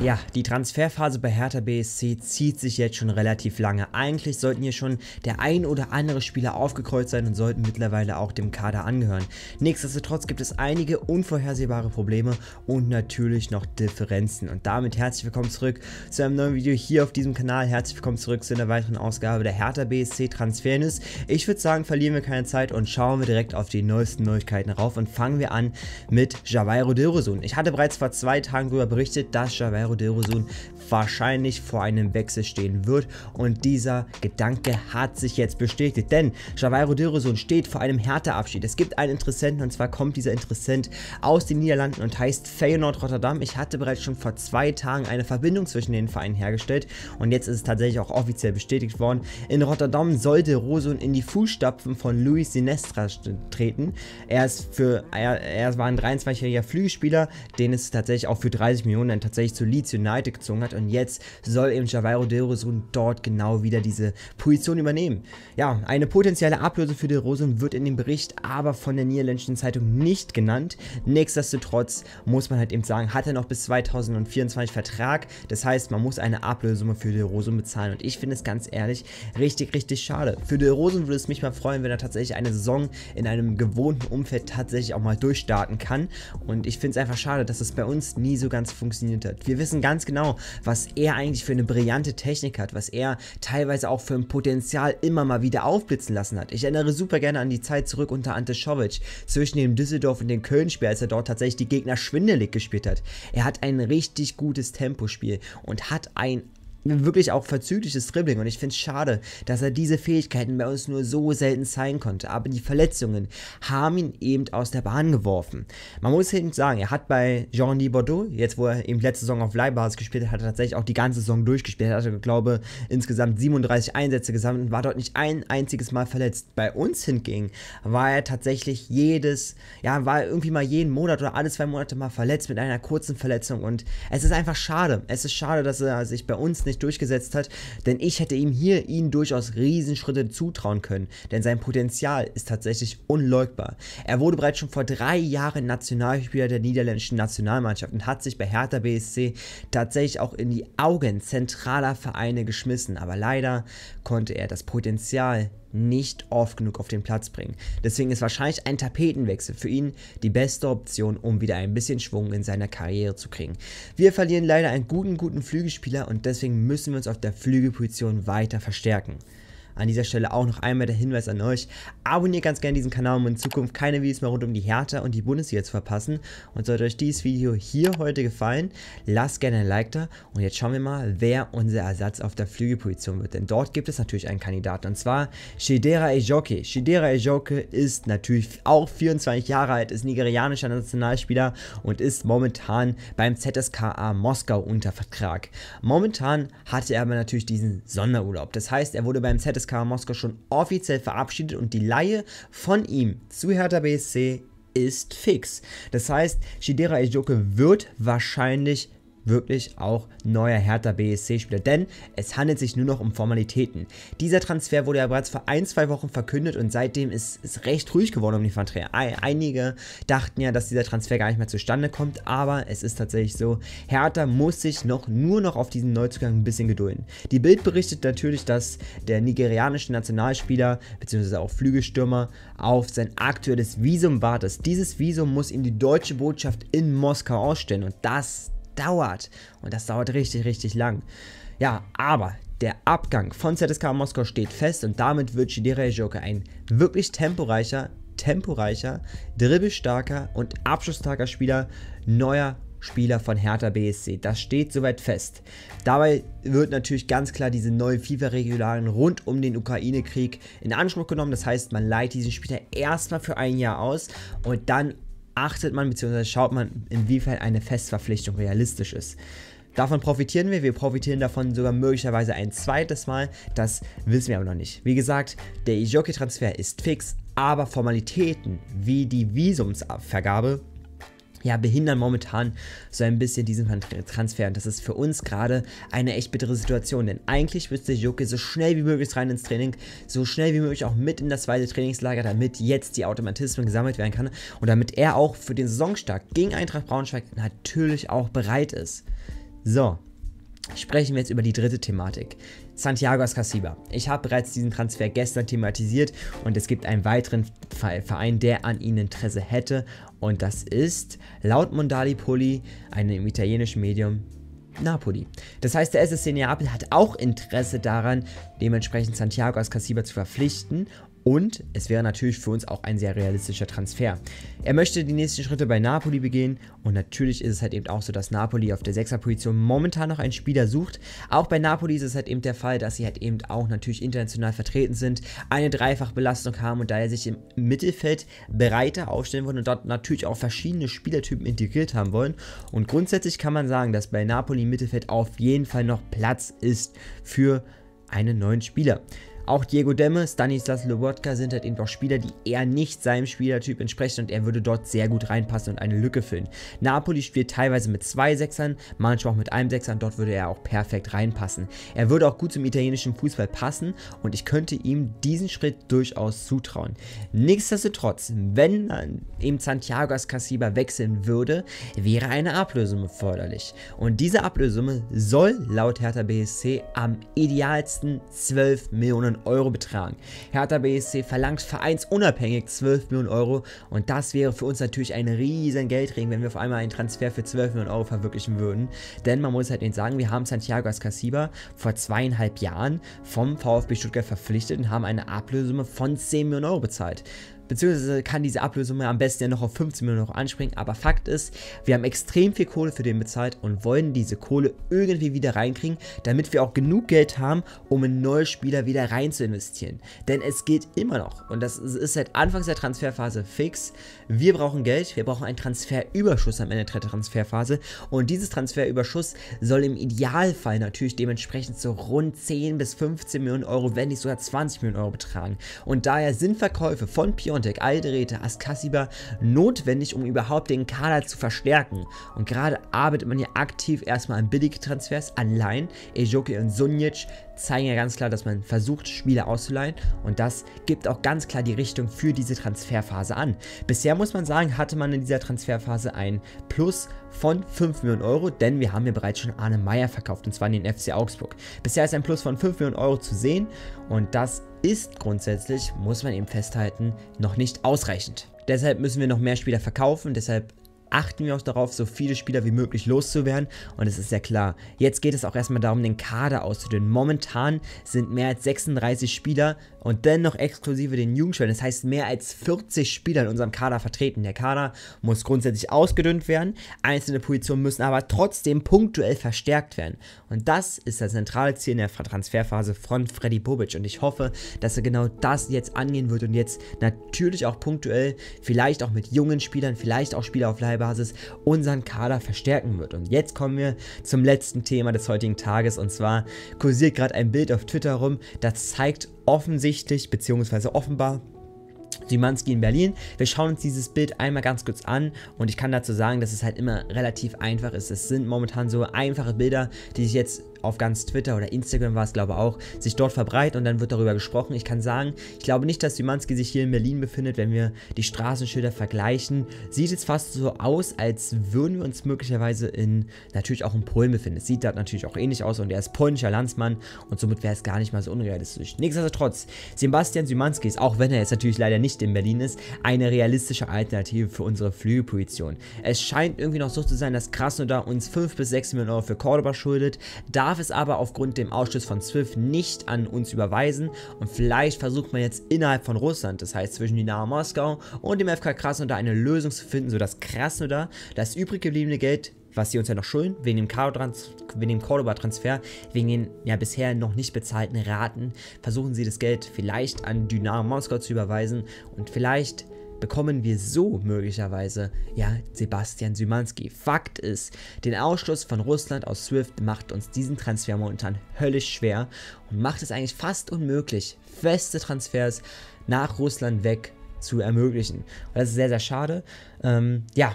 Ja, die Transferphase bei Hertha BSC zieht sich jetzt schon relativ lange. Eigentlich sollten hier schon der ein oder andere Spieler aufgekreuzt sein und sollten mittlerweile auch dem Kader angehören. Nichtsdestotrotz gibt es einige unvorhersehbare Probleme und natürlich noch Differenzen. Und damit herzlich willkommen zurück zu einem neuen Video hier auf diesem Kanal. Herzlich willkommen zurück zu einer weiteren Ausgabe der Hertha BSC Transfernews. Ich würde sagen, verlieren wir keine Zeit und schauen wir direkt auf die neuesten Neuigkeiten rauf und fangen wir an mit Javairo Dilrosun. Ich hatte bereits vor zwei Tagen darüber berichtet, dass Javairo Dilrosun wahrscheinlich vor einem Wechsel stehen wird und dieser Gedanke hat sich jetzt bestätigt, denn Javairo Dilrosun steht vor einem Härteabschied. Es gibt einen Interessenten und zwar kommt dieser Interessent aus den Niederlanden und heißt Feyenoord Rotterdam. Ich hatte bereits schon vor zwei Tagen eine Verbindung zwischen den Vereinen hergestellt und jetzt ist es tatsächlich auch offiziell bestätigt worden. In Rotterdam sollte Rosun in die Fußstapfen von Luis Sinestra treten. Er ist für er, er war ein 23-jähriger Flügelspieler, den es tatsächlich auch für 30 Millionen dann tatsächlich zu Leeds United gezogen hat und jetzt soll eben Javairo Dilrosun dort genau wieder diese Position übernehmen. Ja, eine potenzielle Ablöse für Dilrosun wird in dem Bericht aber von der niederländischen Zeitung nicht genannt. Nichtsdestotrotz muss man halt eben sagen, hat er noch bis 2024 Vertrag. Das heißt, man muss eine Ablösesumme für Dilrosun bezahlen und ich finde es ganz ehrlich richtig, richtig schade. Für Dilrosun würde es mich mal freuen, wenn er tatsächlich eine Saison in einem gewohnten Umfeld tatsächlich auch mal durchstarten kann und ich finde es einfach schade, dass es bei uns nie so ganz funktioniert hat. Wir wissen ganz genau, was er eigentlich für eine brillante Technik hat, was er teilweise auch für ein Potenzial immer mal wieder aufblitzen lassen hat. Ich erinnere super gerne an die Zeit zurück unter Ante Schovic zwischen dem Düsseldorf und dem Köln-Spiel, als er dort tatsächlich die Gegner schwindelig gespielt hat. Er hat ein richtig gutes Tempospiel und hat ein wirklich auch verzügliches Dribbling und ich finde es schade, dass er diese Fähigkeiten bei uns nur so selten zeigen konnte. Aber die Verletzungen haben ihn eben aus der Bahn geworfen. Man muss eben sagen, er hat bei Jean-Louis Bordeaux, jetzt wo er eben letzte Saison auf Leihbasis gespielt hat, hat er tatsächlich auch die ganze Saison durchgespielt. Er hatte, glaube insgesamt 37 Einsätze gesammelt und war dort nicht ein einziges Mal verletzt. Bei uns hingegen war er tatsächlich jedes, ja, war irgendwie mal jeden Monat oder alle zwei Monate mal verletzt mit einer kurzen Verletzung und es ist einfach schade. Es ist schade, dass er sich bei uns nicht durchgesetzt hat, denn ich hätte ihm hier ihn durchaus Riesenschritte zutrauen können, denn sein Potenzial ist tatsächlich unleugbar. Er wurde bereits schon vor drei Jahren Nationalspieler der niederländischen Nationalmannschaft und hat sich bei Hertha BSC tatsächlich auch in die Augen zentraler Vereine geschmissen, aber leider konnte er das Potenzial nicht oft genug auf den Platz bringen. Deswegen ist wahrscheinlich ein Tapetenwechsel für ihn die beste Option, um wieder ein bisschen Schwung in seiner Karriere zu kriegen. Wir verlieren leider einen guten, guten Flügelspieler und deswegen müssen wir uns auf der Flügelposition weiter verstärken. An dieser Stelle auch noch einmal der Hinweis an euch. Abonniert ganz gerne diesen Kanal, um in Zukunft keine Videos mehr rund um die Hertha und die Bundesliga zu verpassen. Und sollte euch dieses Video hier heute gefallen, lasst gerne ein Like da. Und jetzt schauen wir mal, wer unser Ersatz auf der Flügelposition wird. Denn dort gibt es natürlich einen Kandidaten. Und zwar Shidera Ejoke. Shidera Ejoke ist natürlich auch 24 Jahre alt, ist nigerianischer Nationalspieler und ist momentan beim ZSKA Moskau unter Vertrag. Momentan hatte er aber natürlich diesen Sonderurlaub. Das heißt, er wurde beim ZSKA CSKA Moskau schon offiziell verabschiedet und die Leihe von ihm zu Hertha BSC ist fix. Das heißt, Shidera Ejoke wird wahrscheinlich wirklich auch neuer Hertha BSC-Spieler, denn es handelt sich nur noch um Formalitäten. Dieser Transfer wurde ja bereits vor ein, zwei Wochen verkündet und seitdem ist es recht ruhig geworden um die Verträge. Einige dachten ja, dass dieser Transfer gar nicht mehr zustande kommt, aber es ist tatsächlich so, Hertha muss sich noch nur noch auf diesen Neuzugang ein bisschen gedulden. Die Bild berichtet natürlich, dass der nigerianische Nationalspieler bzw. auch Flügelstürmer auf sein aktuelles Visum wartet. Dieses Visum muss ihm die deutsche Botschaft in Moskau ausstellen und das dauert. Und das dauert richtig, richtig lang. Ja, aber der Abgang von ZSK Moskau steht fest und damit wird Shidera Joker ein wirklich temporeicher, temporeicher, dribbelstarker und abschlussstarker Spieler, neuer Spieler von Hertha BSC. Das steht soweit fest. Dabei wird natürlich ganz klar diese neuen FIFA-Regularien rund um den Ukraine-Krieg in Anspruch genommen. Das heißt, man leiht diesen Spieler erstmal für ein Jahr aus und dann achtet man bzw. schaut man, inwiefern eine Festverpflichtung realistisch ist. Davon profitieren wir. Wir profitieren davon sogar möglicherweise ein zweites Mal. Das wissen wir aber noch nicht. Wie gesagt, der Ijoki-Transfer ist fix, aber Formalitäten wie die Visumsvergabe ja, behindern momentan so ein bisschen diesen Transfer. Und das ist für uns gerade eine echt bittere Situation. Denn eigentlich müsste Joke so schnell wie möglich rein ins Training, so schnell wie möglich auch mit in das zweite Trainingslager, damit jetzt die Automatismen gesammelt werden kann und damit er auch für den Saisonstart gegen Eintracht Braunschweig natürlich auch bereit ist. So, sprechen wir jetzt über die dritte Thematik. Santiago Ascasiba. Ich habe bereits diesen Transfer gestern thematisiert und es gibt einen weiteren Verein, der an ihn Interesse hätte und das ist laut Mondali Poli, einem italienischen Medium, Napoli. Das heißt, der SSC Neapel hat auch Interesse daran, dementsprechend Santiago Ascasiba zu verpflichten und es wäre natürlich für uns auch ein sehr realistischer Transfer. Er möchte die nächsten Schritte bei Napoli begehen und natürlich ist es halt eben auch so, dass Napoli auf der 6er Position momentan noch einen Spieler sucht. Auch bei Napoli ist es halt eben der Fall, dass sie halt eben auch natürlich international vertreten sind, eine Dreifachbelastung haben und daher sich im Mittelfeld breiter aufstellen wollen und dort natürlich auch verschiedene Spielertypen integriert haben wollen. Und grundsätzlich kann man sagen, dass bei Napoli im Mittelfeld auf jeden Fall noch Platz ist für einen neuen Spieler. Auch Diego Demme, Stanislas Lobotka sind halt eben auch Spieler, die eher nicht seinem Spielertyp entsprechen und er würde dort sehr gut reinpassen und eine Lücke füllen. Napoli spielt teilweise mit zwei Sechsern, manchmal auch mit einem Sechser und dort würde er auch perfekt reinpassen. Er würde auch gut zum italienischen Fußball passen und ich könnte ihm diesen Schritt durchaus zutrauen. Nichtsdestotrotz, wenn eben Santiago Ascasiba wechseln würde, wäre eine Ablösung erforderlich. Und diese Ablösung soll laut Hertha BSC am idealsten 12 Millionen Euro betragen. Hertha BSC verlangt vereinsunabhängig 12 Millionen Euro und das wäre für uns natürlich ein riesen Geldring, wenn wir auf einmal einen Transfer für 12 Millionen Euro verwirklichen würden. Denn man muss halt nicht sagen, wir haben Santiago Ascasiba vor zweieinhalb Jahren vom VfB Stuttgart verpflichtet und haben eine Ablösesumme von 10 Millionen Euro bezahlt. Beziehungsweise kann diese Ablösung am besten ja noch auf 15 Millionen Euro anspringen. Aber Fakt ist, wir haben extrem viel Kohle für den bezahlt und wollen diese Kohle irgendwie wieder reinkriegen, damit wir auch genug Geld haben, um in neue Spieler wieder rein zu investieren. Denn es geht immer noch, und das ist seit Anfangs der Transferphase fix, wir brauchen Geld, wir brauchen einen Transferüberschuss am Ende der Transferphase. Und dieses Transferüberschuss soll im Idealfall natürlich dementsprechend so rund 10 bis 15 Millionen Euro, wenn nicht sogar 20 Millionen Euro betragen. Und daher sind Verkäufe von Pion Piontek, Alderete, Askasiba notwendig, um überhaupt den Kader zu verstärken. Und gerade arbeitet man hier aktiv erstmal an Billigtransfers, an Laien. Ejoki und Sunjic zeigen ja ganz klar, dass man versucht, Spieler auszuleihen. Und das gibt auch ganz klar die Richtung für diese Transferphase an. Bisher muss man sagen, hatte man in dieser Transferphase ein Plus von 5 Millionen Euro, denn wir haben ja bereits schon Arne Meyer verkauft, und zwar in den FC Augsburg. Bisher ist ein Plus von 5 Millionen Euro zu sehen und das ist grundsätzlich, muss man eben festhalten, noch nicht ausreichend. Deshalb müssen wir noch mehr Spieler verkaufen, deshalb achten wir auch darauf, so viele Spieler wie möglich loszuwerden. Und es ist ja klar, jetzt geht es auch erstmal darum, den Kader auszudünnen. Momentan sind mehr als 36 Spieler und dennoch exklusive den Jugendspielern. Das heißt, mehr als 40 Spieler in unserem Kader vertreten. Der Kader muss grundsätzlich ausgedünnt werden. Einzelne Positionen müssen aber trotzdem punktuell verstärkt werden. Und das ist das zentrale Ziel in der Transferphase von Freddy Bobic. Und ich hoffe, dass er genau das jetzt angehen wird und jetzt natürlich auch punktuell, vielleicht auch mit jungen Spielern, vielleicht auch Spieler auf Leihbasis, unseren Kader verstärken wird. Und jetzt kommen wir zum letzten Thema des heutigen Tages. Und zwar kursiert gerade ein Bild auf Twitter rum, das zeigt offensichtlich bzw. offenbar Szymanski in Berlin. Wir schauen uns dieses Bild einmal ganz kurz an und ich kann dazu sagen, dass es halt immer relativ einfach ist. Es sind momentan so einfache Bilder, die sich jetzt auf ganz Twitter oder Instagram war es, glaube ich auch, sich dort verbreitet und dann wird darüber gesprochen. Ich kann sagen, ich glaube nicht, dass Szymanski sich hier in Berlin befindet, wenn wir die Straßenschilder vergleichen. Sieht es fast so aus, als würden wir uns möglicherweise in, natürlich auch in Polen befinden. Es sieht dort natürlich auch ähnlich aus und er ist polnischer Landsmann und somit wäre es gar nicht mal so unrealistisch. Nichtsdestotrotz, Sebastian Szymanski ist, auch wenn er jetzt natürlich leider nicht in Berlin ist, eine realistische Alternative für unsere Flügelposition. Es scheint irgendwie noch so zu sein, dass Krasnodar uns 5 bis 6 Millionen Euro für Cordoba schuldet. Da darf es aber aufgrund dem Ausschluss von Swift nicht an uns überweisen. Und vielleicht versucht man jetzt innerhalb von Russland, das heißt zwischen Dynamo Moskau und dem FK Krasnodar eine Lösung zu finden, sodass Krasnodar das übrig gebliebene Geld was sie uns ja noch schulden, wegen dem, dem Cordoba-Transfer, wegen den ja bisher noch nicht bezahlten Raten, versuchen sie das Geld vielleicht an Dynamo Moskau zu überweisen. Und vielleicht bekommen wir so möglicherweise ja Sebastian Symanski. Fakt ist, den Ausschluss von Russland aus SWIFT macht uns diesen Transfer momentan höllisch schwer und macht es eigentlich fast unmöglich, feste Transfers nach Russland weg zu ermöglichen. Und das ist sehr, sehr schade. Ähm, ja,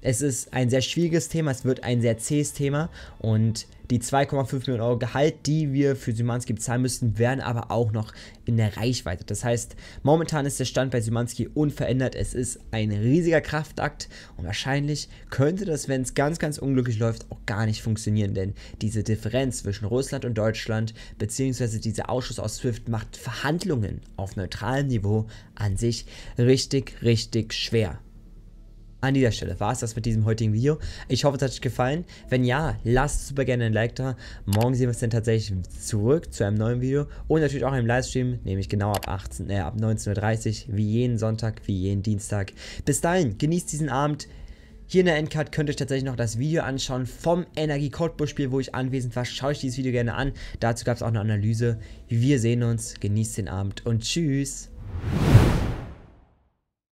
es ist ein sehr schwieriges Thema, es wird ein sehr zähes Thema und die 2,5 Millionen Euro Gehalt, die wir für Symanski bezahlen müssten, wären aber auch noch in der Reichweite. Das heißt, momentan ist der Stand bei Symanski unverändert. Es ist ein riesiger Kraftakt und wahrscheinlich könnte das, wenn es ganz, ganz unglücklich läuft, auch gar nicht funktionieren, denn diese Differenz zwischen Russland und Deutschland, beziehungsweise dieser Ausschuss aus SWIFT, macht Verhandlungen auf neutralem Niveau an sich richtig, richtig schwer. An dieser Stelle war es das mit diesem heutigen Video. Ich hoffe, es hat euch gefallen. Wenn ja, lasst super gerne ein Like da. Morgen sehen wir uns dann tatsächlich zurück zu einem neuen Video und natürlich auch einem Livestream, nämlich genau ab 18, äh, ab 19.30 Uhr, wie jeden Sonntag, wie jeden Dienstag. Bis dahin, genießt diesen Abend. Hier in der Endcard könnt ihr euch tatsächlich noch das Video anschauen vom Energie Codebush Spiel, wo ich anwesend war. Schaut euch dieses Video gerne an. Dazu gab es auch eine Analyse. Wir sehen uns, genießt den Abend und tschüss.